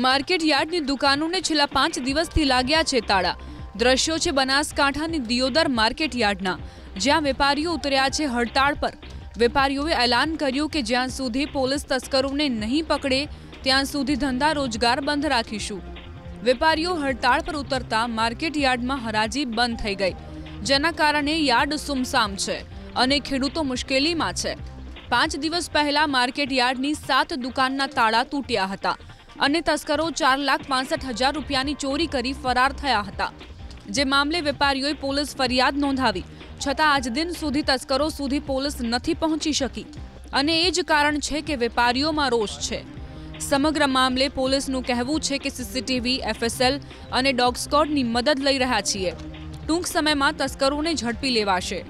Market યાર્ડની દુકાનોને છેલ્લા પાંચ દિવસથી લાગ્યા છે તાળા. દ્રશ્યો છે બનાસકાંઠાની દિયોદર માર્કેટ યાર્ડના, જ્યાં વેપારીઓ ઉતર્યા છે હડતાળ પર. વેપારીઓએ એલાન કર્યું કે જ્યાં સુધી પોલીસ તસ્કરોને નહીં પકડે, ત્યાં સુધી ધંધા રોજગાર બંધ રાખીશું. વેપારીઓ હડતાળ પર ઉતરતા માર્કેટ યાર્ડમાં હરાજી બંધ થઈ ગઈ, જેના કારણે યાર્ડ સુમસામ છે અને ખેડૂતો મુશ્કેલીમાં છે. પાંચ દિવસ પહેલા માર્કેટ યાર્ડની સાત દુકાનના તાળા તૂટ્યા હતા અને તસ્કરો ચાર લાખ પાંસઠ હજાર રૂપિયાની ચોરી કરી ફરાર થયા હતા. જે મામલે વેપારીઓએ પોલીસ ફરિયાદ નોંધાવી, છતાં આજ દિન સુધી તસ્કરો સુધી પોલીસ નથી પહોંચી શકી. અને એ જ કારણ છે કે વેપારીઓમાં રોષ છે. સમગ્ર મામલે પોલીસનું કહેવું છે કે સીસીટીવી, એફએસએલ અને ડોગ સ્કોડની મદદ લઈ રહ્યા છીએ. ટૂંક સમયમાં તસ્કરોને ઝડપી લેવાશે.